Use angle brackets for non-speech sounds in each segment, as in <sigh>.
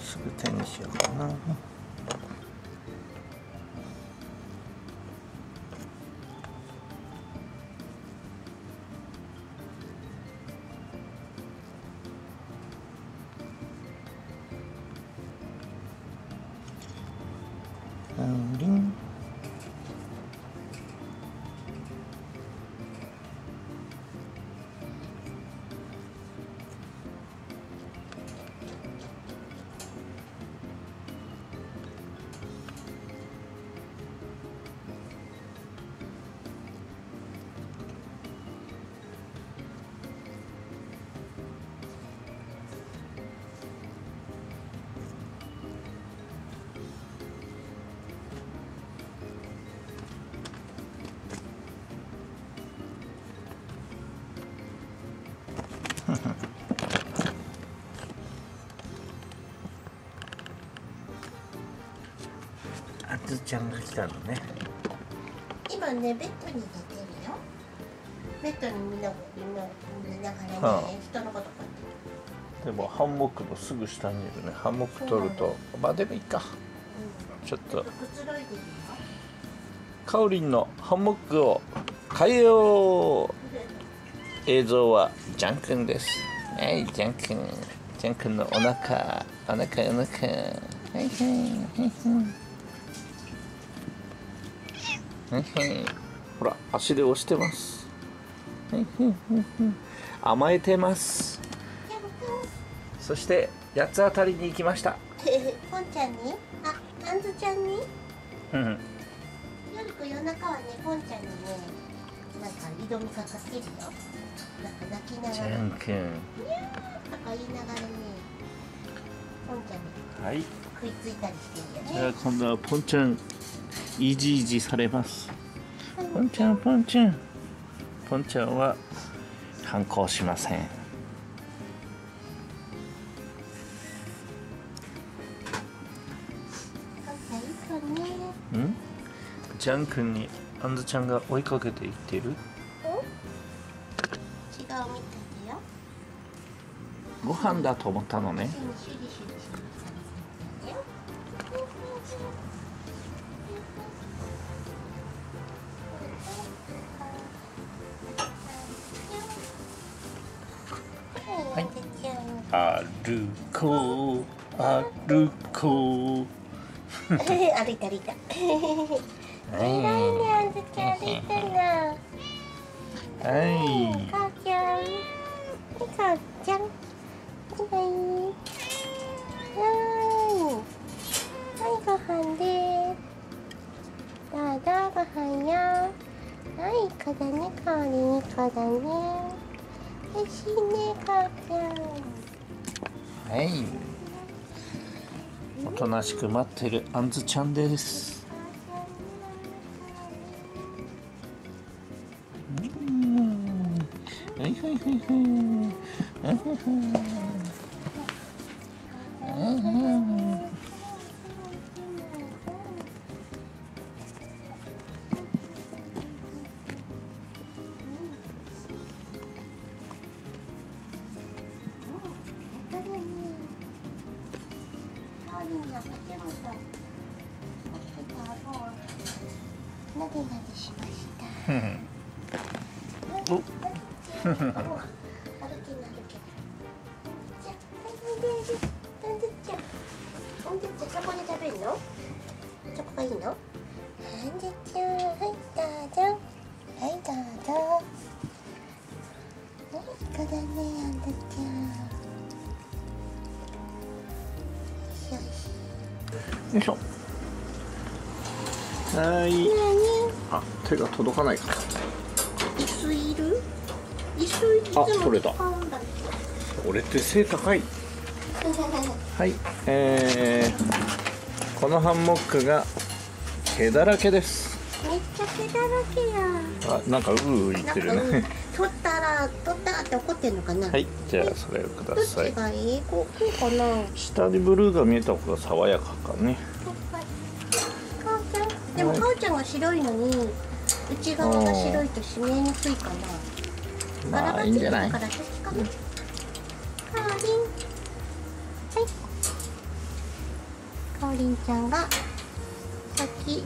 すぐ手にしようかなちゃんが来たのね。今ねベッドに寝てるよ。ベッドにみんなみんな見ながらね、はあ。人のことでもハンモックのすぐ下にいるね。ハンモック取ると。まあでもいいか。ちょっと。カオリンのハンモックを変えよう。映像はジャン君です。はいジャン君ジャン君のお腹。お腹お腹。はいはいはいはいはいはい。ほら足で押してます。はいはいはいはい。甘えてます。そして八つ当たりに行きました。ポンちゃんに？ああんずちゃんに？うん夜く夜中はねポンちゃんにねなんか挑みかかってるよ。なんか泣きなジがら。ャン君とか言いながらねポンちゃんにはい。食いついたりしてるじゃあよね今度はポンちゃんイジイジされます。ポンちゃんポンちゃんポンちゃんは反抗しません。うね。ん？ジャン君にアンズちゃんが追いかけていってる？ご飯だと思ったのね歩こう歩こう <laughs> 歩いた歩いた。偉いね、あんずちゃん歩いたな。はい母ちゃん。母ちゃん。はい。はい。はい、ご飯です。どうぞ、ご飯よ。はい、いかだね、かおりん、いかだね。美味しいね、母ちゃん。はい。おとなしく待ってるアンズちゃんです。うん。はいはいはいはい。はいはいなでなでしました。お歩けな歩けな。じゃあ、はい、いいの。なんでちゃん、はい、どうぞ。はい、どうぞ。はい、いかだね、なんでちゃん。よいしょ。はい。あ手が届かないか。椅子いる？椅子いつもあ取れた俺って背高い。ど <laughs> はい。えー、このハンモックが毛だらけです。めっちゃ毛だらけや。あなんかうーうー言ってるね取ったら、取ったって怒ってんのかな？はいじゃあそれをくだどっさいちがいい、こう、こうかな？下にブルーが見えた方が爽やかかねかおちゃん、でも、かおちゃんが白いのに。内側が白いと締めにくいかな？まあいいんじゃない？から私かな？かおりんはいかおりんちゃんがさっき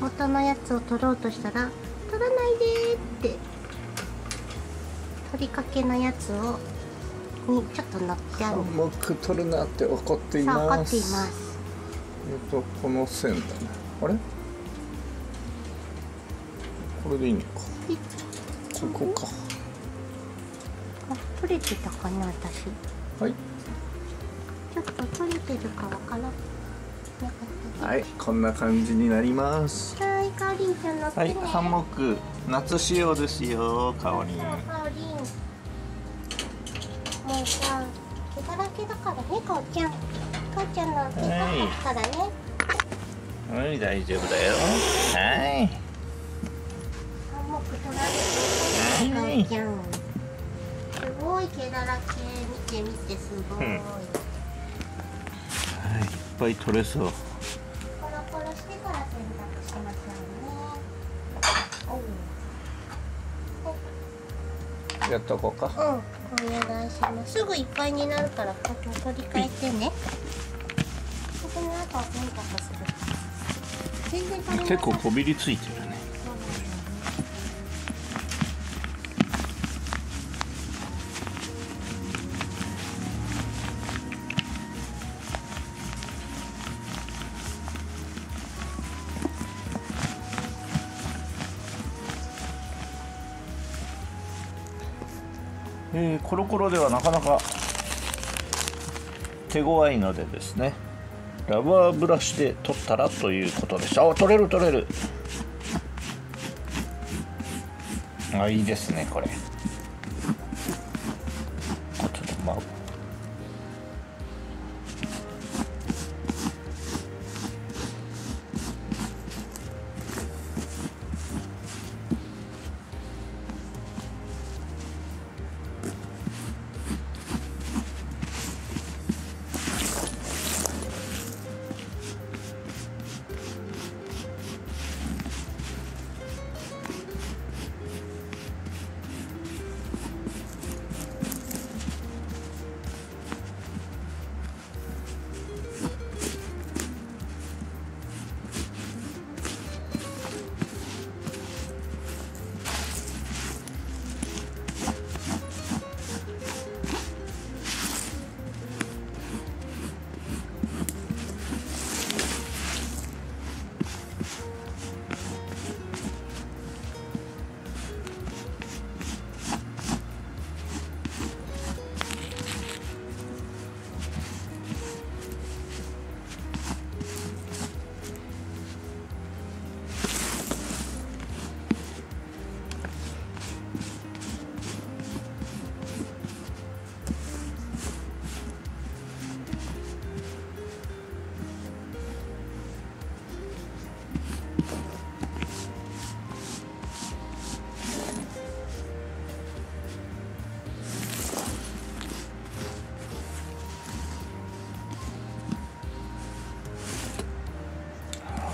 元のやつを取ろうとしたら取らないでーって取りかけのやつをにちょっと乗っちゃハうンモック取るなって怒っています。っています。えっとこの線だね。あれ？これでいいのか。ここか。あ取れてたかな私。はい。ちょっと取れてるかわからなかったはいこんな感じになります。はいかおりんちゃん乗ってね。はいハンモック。夏仕様ですよかおりんけだからねかおちゃんかおちゃんの毛がからね。はい大丈夫だよ。はい。ハンモック取られてるはいかおちゃん。すごい毛だらけ。見て見てすごい、うん。はいいっぱい取れそう。コロコロしてから洗濯しましょうね。おう。やっとこうか。うん、お願いします。すぐいっぱいになるから、ここ取り替えてね。この後は洗濯する。全然。結構こびりついてるえーコロコロではなかなか手強いのでですねラバーブラシで取ったらということでした。あ取れる取れる。あいいですねこれ。ちょっとまあ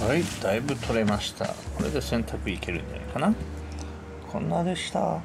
はいだいぶ取れました。これで洗濯いけるんじゃないかな。こんなでした。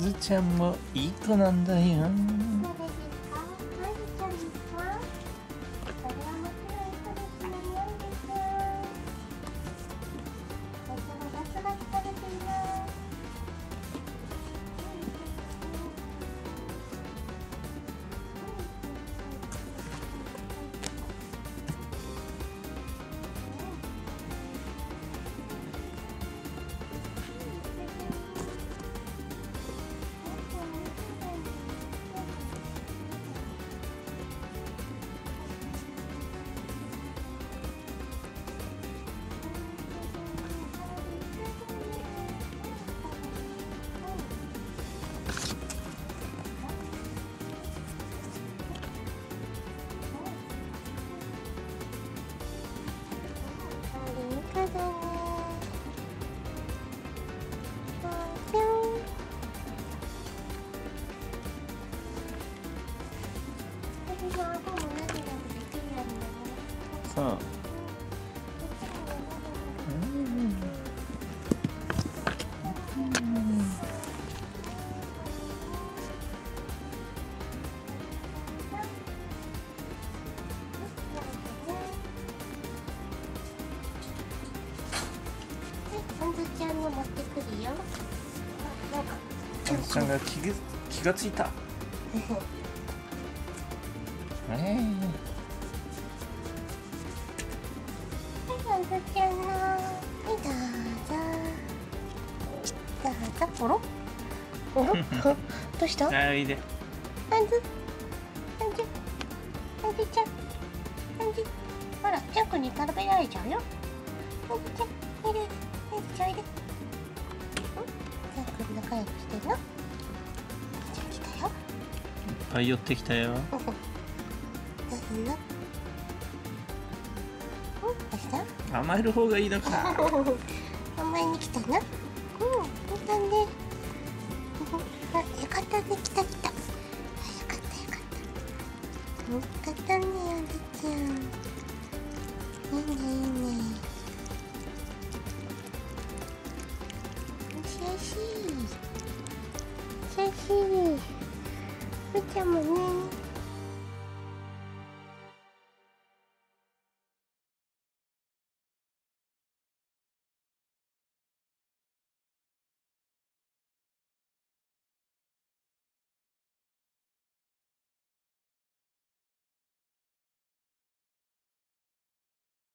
ずちゃんもいい子なんだよ。ちゃんが気が気がついたえはい、あんずちゃんの。はい、どうした？あいいであんず。あんずちゃん？あんず。ほら、ジャックに食べられちゃうよ。あんずちゃん？いる。あちゃんいる？ん？ジャック仲良くしてるの？じゃあ、来たよ。いっぱい寄ってきたよどうすんの。ん。どうした。甘える方がいいのか甘えに来たな。うん、来たね。あ、よかったね、来た来た。よかったよかった。よかったね、あずちゃん。いいね、いいね。よしよし。よしよし。むちゃんもね。